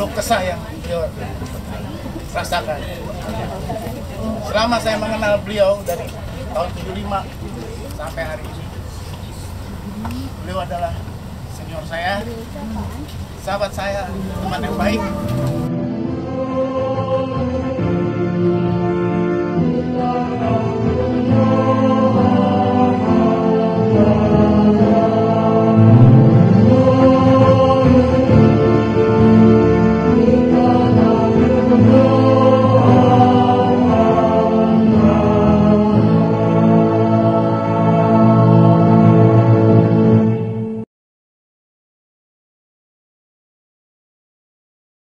keluh kesah yang beliau rasakan. Selama saya mengenal beliau dari tahun 75 sampai hari ini, beliau adalah senior saya, sahabat saya, teman yang baik.